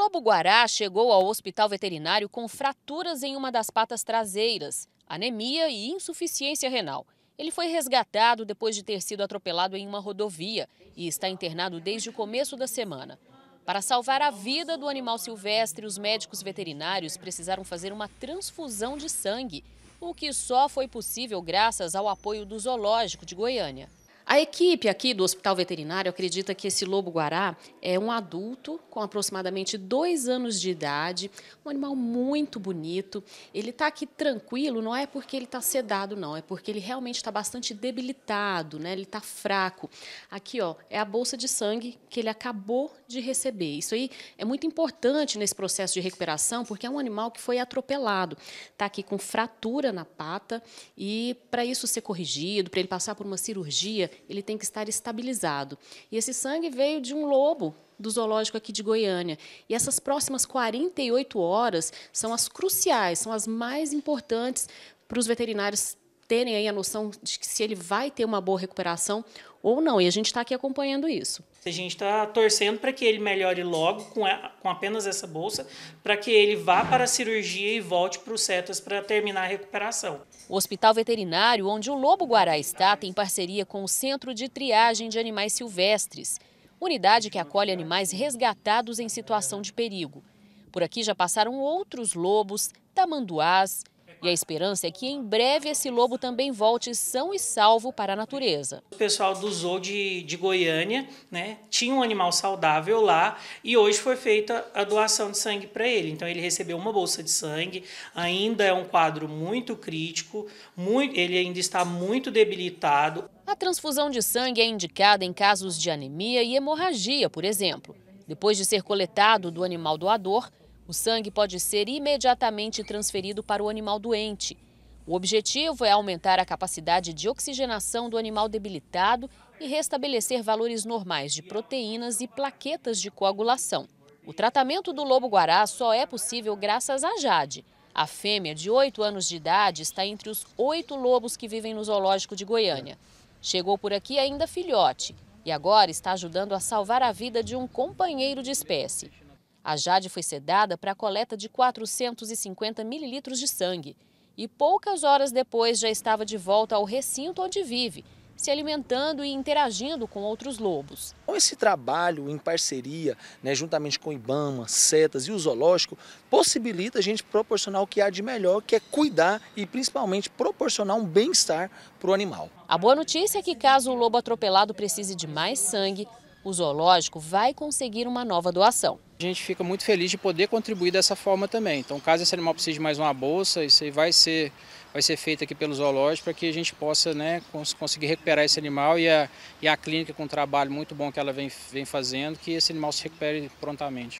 lobo-guará chegou ao hospital veterinário com fraturas em uma das patas traseiras, anemia e insuficiência renal. Ele foi resgatado depois de ter sido atropelado em uma rodovia e está internado desde o começo da semana. Para salvar a vida do animal silvestre, os médicos veterinários precisaram fazer uma transfusão de sangue, o que só foi possível graças ao apoio do Zoológico de Goiânia. A equipe aqui do Hospital Veterinário acredita que esse lobo-guará é um adulto com aproximadamente dois anos de idade, um animal muito bonito. Ele está aqui tranquilo, não é porque ele está sedado, não, é porque ele realmente está bastante debilitado, né? ele está fraco. Aqui ó, é a bolsa de sangue que ele acabou de receber. Isso aí é muito importante nesse processo de recuperação, porque é um animal que foi atropelado. Está aqui com fratura na pata e para isso ser corrigido, para ele passar por uma cirurgia, ele tem que estar estabilizado. E esse sangue veio de um lobo do zoológico aqui de Goiânia. E essas próximas 48 horas são as cruciais, são as mais importantes para os veterinários terem aí a noção de que se ele vai ter uma boa recuperação ou não. E a gente está aqui acompanhando isso. A gente está torcendo para que ele melhore logo com, a, com apenas essa bolsa, para que ele vá para a cirurgia e volte para o CETAS para terminar a recuperação. O Hospital Veterinário, onde o Lobo Guará está, tem parceria com o Centro de Triagem de Animais Silvestres, unidade que acolhe animais resgatados em situação de perigo. Por aqui já passaram outros lobos, tamanduás, e a esperança é que em breve esse lobo também volte são e salvo para a natureza. O pessoal do Zoo de, de Goiânia né, tinha um animal saudável lá e hoje foi feita a doação de sangue para ele. Então ele recebeu uma bolsa de sangue, ainda é um quadro muito crítico, muito, ele ainda está muito debilitado. A transfusão de sangue é indicada em casos de anemia e hemorragia, por exemplo. Depois de ser coletado do animal doador, o sangue pode ser imediatamente transferido para o animal doente. O objetivo é aumentar a capacidade de oxigenação do animal debilitado e restabelecer valores normais de proteínas e plaquetas de coagulação. O tratamento do lobo-guará só é possível graças a Jade. A fêmea, de 8 anos de idade, está entre os oito lobos que vivem no zoológico de Goiânia. Chegou por aqui ainda filhote e agora está ajudando a salvar a vida de um companheiro de espécie. A Jade foi sedada para a coleta de 450 mililitros de sangue e poucas horas depois já estava de volta ao recinto onde vive, se alimentando e interagindo com outros lobos. Esse trabalho em parceria, né, juntamente com o IBAMA, SETAS e o zoológico, possibilita a gente proporcionar o que há de melhor, que é cuidar e principalmente proporcionar um bem-estar para o animal. A boa notícia é que caso o lobo atropelado precise de mais sangue, o zoológico vai conseguir uma nova doação. A gente fica muito feliz de poder contribuir dessa forma também. Então, caso esse animal precise de mais uma bolsa, isso aí vai ser, vai ser feito aqui pelo zoológico para que a gente possa né, conseguir recuperar esse animal e a, e a clínica com um trabalho muito bom que ela vem, vem fazendo, que esse animal se recupere prontamente.